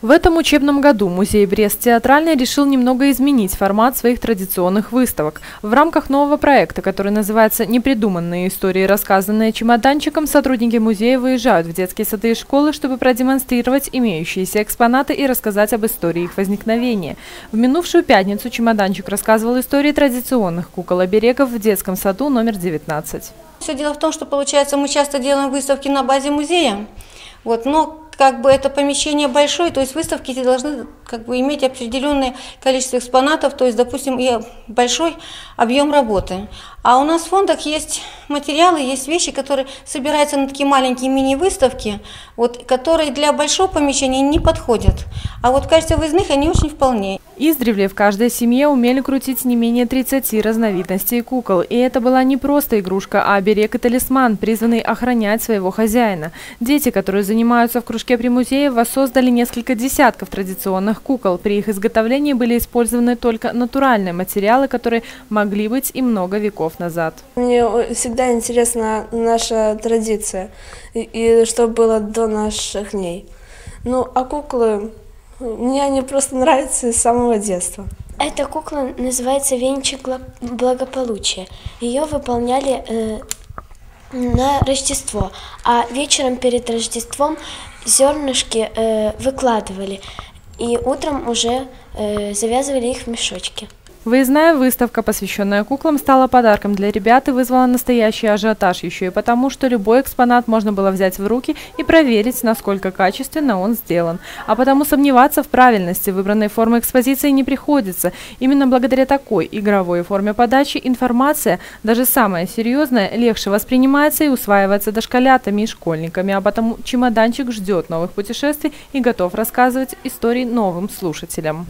В этом учебном году музей Брест Театральный решил немного изменить формат своих традиционных выставок. В рамках нового проекта, который называется «Непридуманные истории, рассказанные чемоданчиком», сотрудники музея выезжают в детские сады и школы, чтобы продемонстрировать имеющиеся экспонаты и рассказать об истории их возникновения. В минувшую пятницу чемоданчик рассказывал истории традиционных кукол-оберегов в детском саду номер 19. Все дело в том, что получается мы часто делаем выставки на базе музея, вот, но как бы это помещение большое, то есть выставки должны как бы иметь определенное количество экспонатов, то есть, допустим, и большой объем работы. А у нас в фондах есть материалы, есть вещи, которые собираются на такие маленькие мини-выставки, вот, которые для большого помещения не подходят. А вот в качестве выездных они очень вполне. Издревле в каждой семье умели крутить не менее 30 разновидностей кукол. И это была не просто игрушка, а оберег и талисман, призванный охранять своего хозяина. Дети, которые занимаются в кружке при музее, воссоздали несколько десятков традиционных кукол. При их изготовлении были использованы только натуральные материалы, которые могли быть и много веков назад. Мне всегда интересна наша традиция и, и что было до наших дней. Ну, а куклы мне они просто нравятся с самого детства. Эта кукла называется «Венчик благополучия». Ее выполняли э, на Рождество, а вечером перед Рождеством зернышки э, выкладывали, и утром уже э, завязывали их в мешочки. Выездная выставка, посвященная куклам, стала подарком для ребят и вызвала настоящий ажиотаж еще и потому, что любой экспонат можно было взять в руки и проверить, насколько качественно он сделан. А потому сомневаться в правильности выбранной формы экспозиции не приходится. Именно благодаря такой игровой форме подачи информация, даже самая серьезная, легче воспринимается и усваивается дошколятами и школьниками. А потому чемоданчик ждет новых путешествий и готов рассказывать истории новым слушателям.